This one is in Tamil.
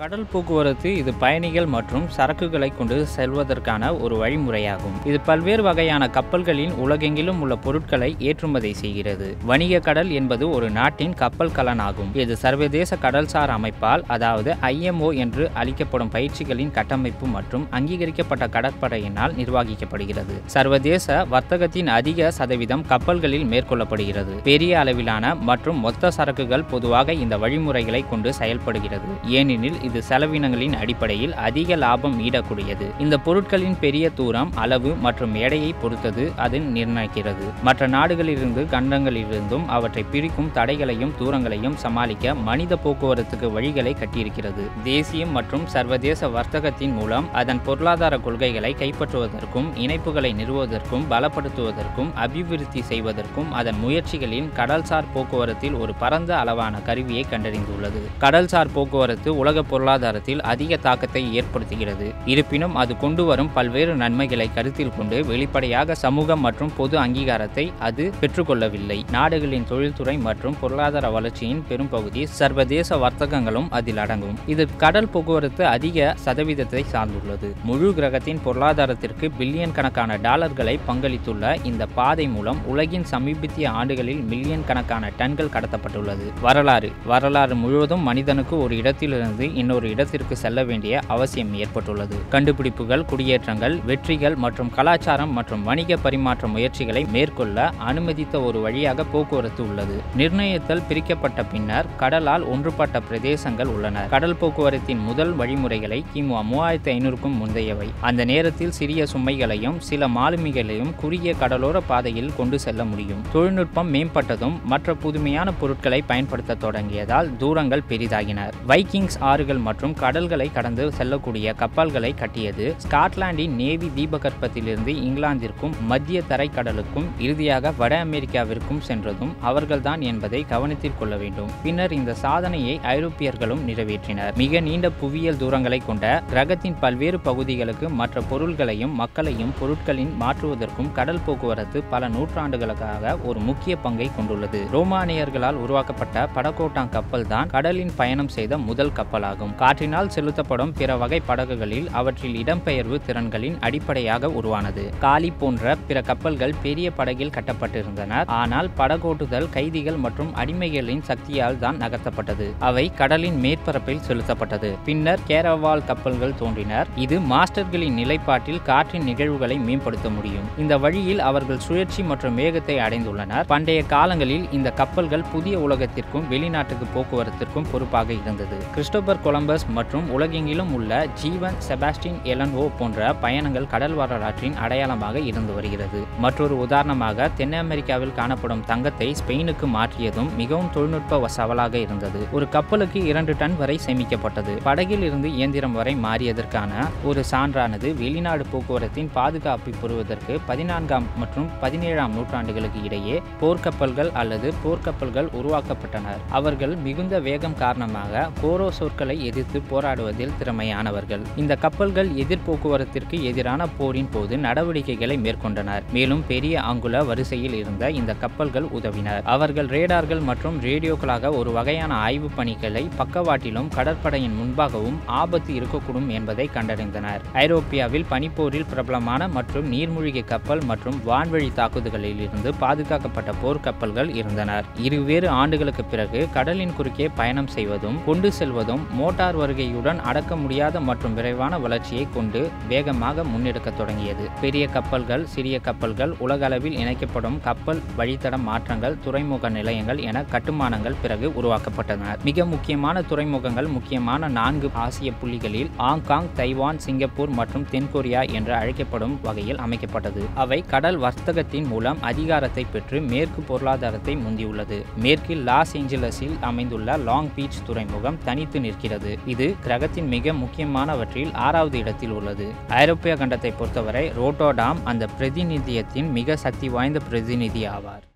கடல் போக்குவரத்து இது பயணிகள் மற்றும் சரக்குகளை கொண்டு செல்வதற்கான ஒரு வழிமுறையாகும். இது பல்வேறு வகையான கப்பல்களின் உலகெங்கிலும் உள்ள பொருட்களை ஏற்றுமதி செய்கிறது. வணிக கடல் என்பது ஒரு நாட்டின் கப்பல் கலனாகும். இது சர்வதேச கடல்சார் அமைப்பால் அதாவது ஐஎம்ஓ என்று அளிக்கப்படும் பயிற்சிகளின் கட்டமைப்பு மற்றும் அங்கீகரிக்கப்பட்ட கடற்படையினால் நிர்வகிக்கப்படுகிறது. சர்வதேச வர்த்தகத்தின் அதிக சதவீதம் கப்பல்களில் மேற்கொள்ளப்படுகிறது. பெரிய அளவிலான மற்றும் மொத்த சரக்குகள் பொதுவாக இந்த வழிமுறைகளை கொண்டு செயல்படுகிறது. ஏனெனில் இது செலவினங்களின் அடிப்படையில் அதிக லாபம் ஈடக்கூடியது. இந்த பொருட்களின் பெரிய தூரம் அளவு மற்றும் எடையை பொறுத்தது அது நிர்ணயிக்கிறது. மற்ற நாடுகளிலிருந்து கண்டங்களிலிருந்தும் அவற்றை பிரிக்கும் தடைகளையும் தூரங்களையும் சமாளிக்க மனித போக்குவரத்துக்கு வழிகளை கட்டியிருக்கிறது. தேசியம் மற்றும் சர்வதேச வர்த்தகத்தின் மூலம் அதன் பொருளாதார கொள்கைகளை கைப்பற்றுவதற்கும் இணைப்புகளை நிறுவுவதற்கும் பலப்படுத்துவதற்கும் அபிவிருத்தி செய்வதற்கும் அதன் முயற்சிகளின் கடல்சார் போக்குவரத்தில் ஒரு பரந்த அளவான கருவியை கண்டறிந்துள்ளது. கடல்சார் போக்குவரத்து உலக பொருளாதாரத்தில் அதிக தாக்கத்தை ஏற்படுத்துகிறது. இருப்பினும் அது கொண்டு வரும் பல்வேறு நன்மைகளை கருத்தில் கொண்டு வெளிப்படையாக சமூகம் மற்றும் பொது அங்கீகாரத்தை அது பெற்றுக்கொள்ளவில்லை. நாடுகளின் தொழில்துறை மற்றும் பொருளாதார வளர்ச்சியின் பெரும்பகுதி சர்வதேச வர்த்தகங்களும் அதில் அடங்கும். இது கடல் போக்குவரத்து அதிக சதவீதத்தை சார்ந்துள்ளது. முழு கிரகத்தின் பொருளாதாரத்திற்கு பில்லியன் கணக்கான டாலர்களை பங்களித்துள்ள இந்த பாதை மூலம் உலகின் சமீபத்திய ஆண்டுகளில் மில்லியன் கணக்கான டன்கள் கடத்தப்பட்டுள்ளது. வரலாறு. வரலாறு முழுவதும் மனிதனுக்கு ஒரு இடத்திலிருந்து இன்னொரு இடத்திற்கு செல்ல வேண்டிய அவசியம் ஏற்பட்டுள்ளது. கண்டுபிடிப்புகள் குடியேற்றங்கள் வெற்றிகள் மற்றும் கலாச்சாரம் மற்றும் வணிக பரிமாற்ற முயற்சிகளை மேற்கொள்ள அனுமதித்த ஒரு வழியாக போக்குவரத்து உள்ளது. நிர்ணயித்தல் பிரிக்கப்பட்ட பின்னர் கடலால் ஒன்றுபட்ட பிரதேசங்கள் உள்ளன. கடல் போக்குவரத்தின் முதல் வழிமுறைகளை கிமு மூவாயிரத்தி ஐநூறுக்கும் முந்தையவை. அந்த நேரத்தில் சிறிய சுமைகளையும் சில மாலுமிகளையும் குறுகிய கடலோர பாதையில் கொண்டு செல்ல முடியும். தொழில்நுட்பம் மேம்பட்டதும் மற்ற புதுமையான பொருட்களை பயன்படுத்த தொடங்கியதால் தூரங்கள் பெரிதாகின. வைக்கிங்ஸ் ஆறுகள் மற்றும் கடல்களை கடந்து செல்லக்கூடிய கப்பல்களை கட்டியது. ஸ்காட்லாந்தின் நேவி தீபகற்பத்திலிருந்து இங்கிலாந்திற்கும் மத்திய தரைக்கடலுக்கும் இறுதியாக வட அமெரிக்காவிற்கும் சென்றதும் அவர்கள்தான் என்பதை கவனத்தில் கொள்ள வேண்டும். பின்னர் இந்த சாதனையை ஐரோப்பியர்களும் நிறைவேற்றினர். மிக நீண்ட புவியியல் தூரங்களை கொண்ட கிரகத்தின் பல்வேறு பகுதிகளுக்கு மற்ற பொருள்களையும் மக்களையும் பொருட்களின் மாற்றுவதற்கும் கடல் போக்குவரத்து பல நூற்றாண்டுகளுக்காக ஒரு முக்கிய பங்கை கொண்டுள்ளது. ரோமானியர்களால் உருவாக்கப்பட்ட படகோட்டாங் கப்பல் தான் கடலின் பயணம் செய்த முதல் கப்பலாகும். காற்றினால் செலுத்தப்படும் பிற வகை படகுகளில் அவற்றில் இடம்பெயர்வு திறன்களின் அடிப்படையாக உருவானது. காலி போன்ற பிற கப்பல்கள் பெரிய படகில் கட்டப்பட்டிருந்தன. ஆனால் படகோட்டுதல் கைதிகள் மற்றும் அடிமைகளின் சக்தியால் தான் நகர்த்தப்பட்டது. அவை கடலின் மேற்பரப்பில் செலுத்தப்பட்டது. பின்னர் கேரவால் கப்பல்கள் தோன்றினர். இது மாஸ்டர்களின் நிலைப்பாட்டில் காற்றின் நிகழ்வுகளை மேம்படுத்த முடியும். இந்த வழியில் அவர்கள் சுழற்சி மற்றும் வேகத்தை அடைந்துள்ளனர். பண்டைய காலங்களில் இந்த கப்பல்கள் புதிய உலகத்திற்கும் வெளிநாட்டுக்கு போக்குவரத்திற்கும் பொறுப்பாக இருந்தது. கிறிஸ்டோபர் கொலம்பஸ் மற்றும் உலகெங்கிலும் உள்ள ஜீவன் செபாஸ்டின் எலன்வோ போன்ற பயணங்கள் கடல் வரலாற்றின் அடையாளமாக இருந்து வருகிறது. மற்றொரு உதாரணமாக தென் அமெரிக்காவில் காணப்படும் தங்கத்தை ஸ்பெயினுக்கு மாற்றியதும் மிகவும் தொழில்நுட்ப சவாலாக இருந்தது. ஒரு கப்பலுக்கு இரண்டு டன் வரை சேமிக்கப்பட்டது. படகில் இருந்து இயந்திரம் வரை மாறியதற்கான ஒரு சான்றானது வெளிநாடு போக்குவரத்தின் பாதுகாப்பை பெறுவதற்கு பதினான்காம் மற்றும் பதினேழாம் நூற்றாண்டுகளுக்கு இடையே போர்க்கப்பல்கள் அல்லது போர்க்கப்பல்கள் உருவாக்கப்பட்டனர். அவர்கள் மிகுந்த வேகம் காரணமாக கோரோ சொற்களை எதிர்த்து போராடுவதில் திறமையானவர்கள். இந்த கப்பல்கள் எதிர் போக்குவரத்திற்கு எதிரான போரின் போது நடவடிக்கைகளை மேற்கொண்டனர். மேலும் பெரிய அங்குல வரிசையில் இருந்த இந்த கப்பல்கள் உதவினர். அவர்கள் ரேடார்கள் மற்றும் ரேடியோக்களாக ஒரு வகையான ஆய்வு பணிகளை பக்கவாட்டிலும் கடற்படையின் முன்பாகவும் ஆபத்து இருக்கக்கூடும் என்பதை கண்டறிந்தனர். ஐரோப்பியாவில் பனிப்போரில் பிரபலமான மற்றும் நீர்மூழ்கி கப்பல் மற்றும் வான்வழி தாக்குதல்களில் இருந்து பாதுகாக்கப்பட்ட போர்க்கப்பல்கள் இருந்தனர். இருவேறு ஆண்டுகளுக்கு பிறகு கடலின் குறுக்கே பயணம் செய்வதும் கொண்டு செல்வதும் மோட்டார் வருகையுடன் அடக்க முடியாத மற்றும் விரைவான வளர்ச்சியை கொண்டு வேகமாக முன்னெடுக்க தொடங்கியது. பெரிய கப்பல்கள் சிறிய கப்பல்கள் உலகளவில் இணைக்கப்படும் கப்பல் வழித்தட மாற்றங்கள் துறைமுக நிலையங்கள் என கட்டுமானங்கள் பிறகு உருவாக்கப்பட்டன. மிக முக்கியமான துறைமுகங்கள் முக்கியமான நான்கு ஆசிய புள்ளிகளில் ஹாங்காங் தைவான் சிங்கப்பூர் மற்றும் தென்கொரியா என்று அழைக்கப்படும் வகையில் அமைக்கப்பட்டது. அவை கடல் வர்த்தகத்தின் மூலம் அதிகாரத்தை பெற்று மேற்கு பொருளாதாரத்தை முந்தியுள்ளது. மேற்கில் லாஸ் ஏஞ்சலஸில் அமைந்துள்ள லாங் பீச் துறைமுகம் தனித்து நிற்கிறது. இது கிரகத்தின் மிக முக்கியமானவற்றில் ஆறாவது இடத்தில் உள்ளது. ஐரோப்பிய கண்டத்தை பொறுத்தவரை ரோட்டோடாம் அந்த பிரதிநிதியத்தின் மிக சக்தி வாய்ந்த பிரதிநிதி ஆவார்.